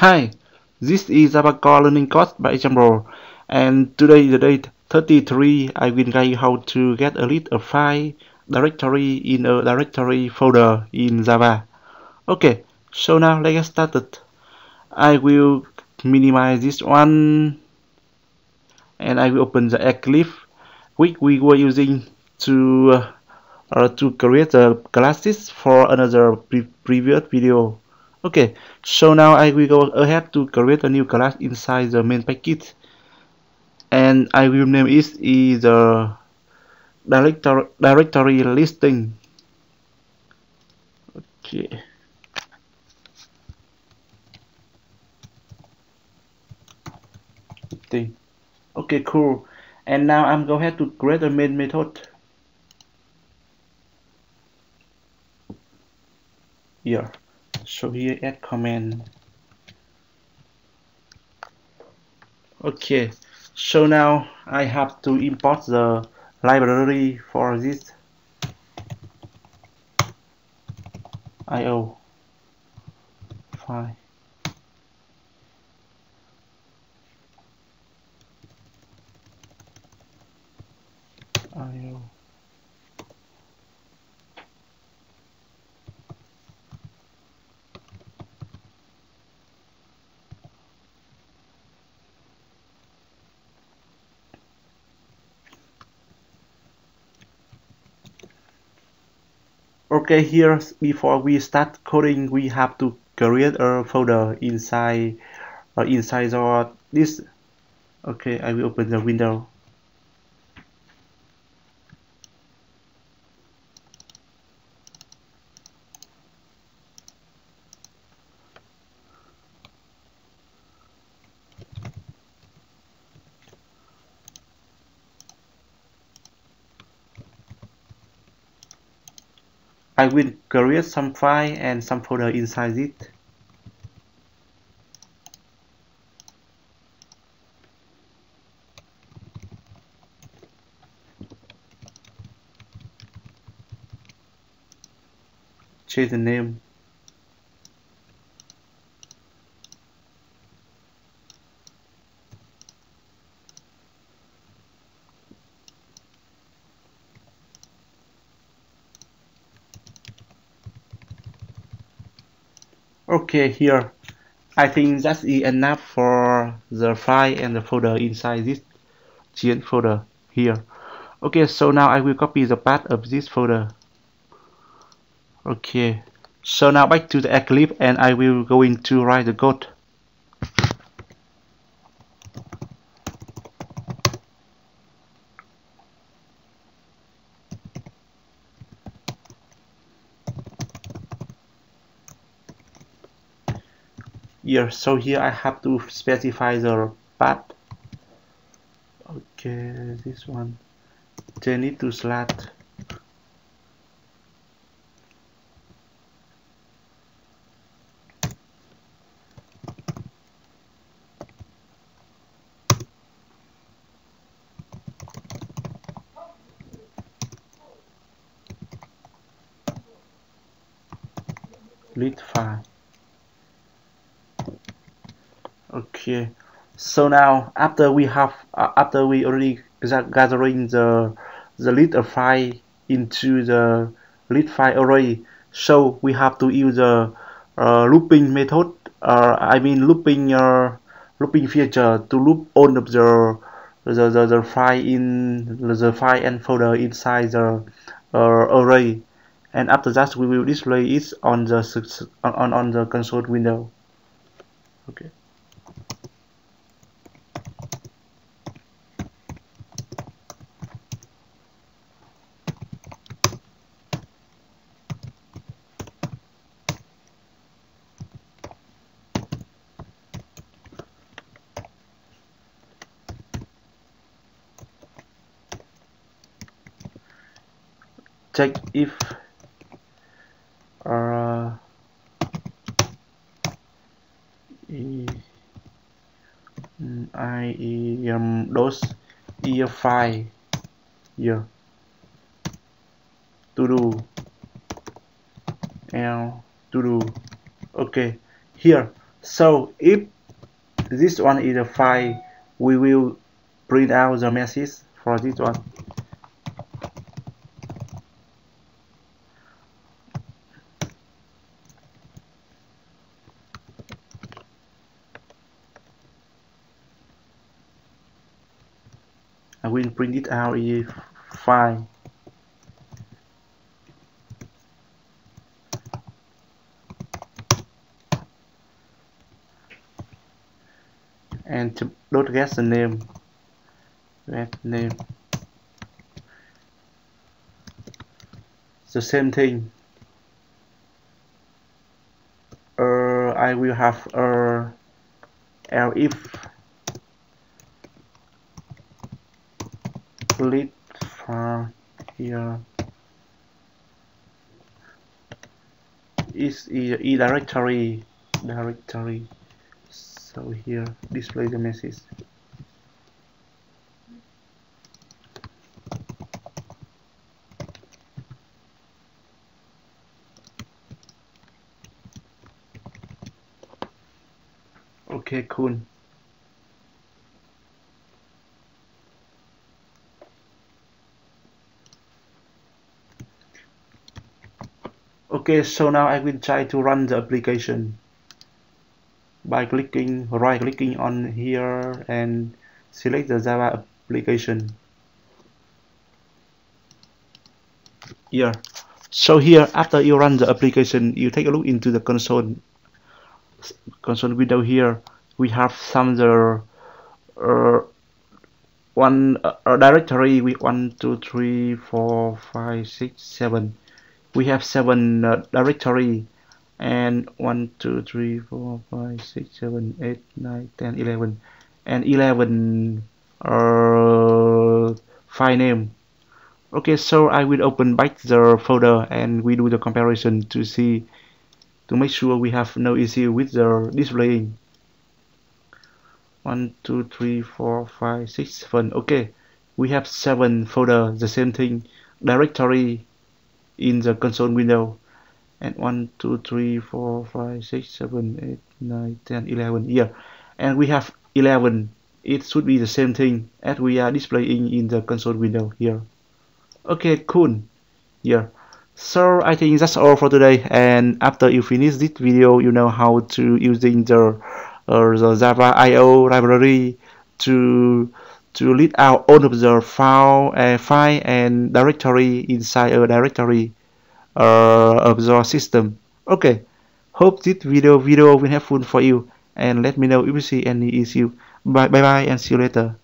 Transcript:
Hi, this is Java Core Learning Course by Example, and today the date 33. I will guide you how to get a list of file directory in a directory folder in Java. Okay, so now let's get started. I will minimize this one, and I will open the Eclipse, which we were using to uh, to create the classes for another pre previous video okay so now I will go ahead to create a new class inside the main package and I will name it is uh, the directory directory listing. Okay. Okay cool. And now I'm going ahead to create a main method. Here so here add command okay so now I have to import the library for this IO file. IO okay here before we start coding we have to create a folder inside uh, inside our this. Okay I will open the window I will create some file and some folder inside it. Change the name okay here. I think that's enough for the file and the folder inside this GN folder here. Okay so now I will copy the path of this folder. Okay. So now back to the Eclipse and I will go into write the code here so here I have to specify the path. Okay this one. Change it to slash list file okay so now after we have uh, after we already gathering the the of file into the list file array so we have to use the uh, looping method uh, I mean looping uh, looping feature to loop all of the the, the, the file in the file and folder inside the uh, array. And after that we will display it on the on, on the console window. Okay check if uh, I am those ear file here to do L to do. Okay here. So if this one is a file we will print out the message for this one I will print it out if file and to don't get the name. Get name. The same thing. Uh, I will have a uh, if split from here is e, e directory directory. So here display the message. Okay cool okay so now I will try to run the application by clicking right clicking on here and select the Java application. Here so here after you run the application you take a look into the console console window here. We have some the uh, one uh, directory with one two three four five six seven we have seven uh, directory and 1 2 3 4 5 6 7 8 9 10 11 and 11 uh, file name. Okay so I will open back the folder and we do the comparison to see to make sure we have no issue with the displaying 1 2 3 4 5 6 7 okay we have seven folder the same thing. Directory in the console window. And 1 2 3 4 5 6 7 8 9 10 11 here and we have 11 it should be the same thing as we are displaying in the console window here. Okay cool here so I think that's all for today. And after you finish this video you know how to using the, uh, the Java IO library to to read out all of the file, uh, file and directory inside a directory uh, of your system. Okay, hope this video video will helpful for you and let me know if you see any issue. Bye bye bye and see you later.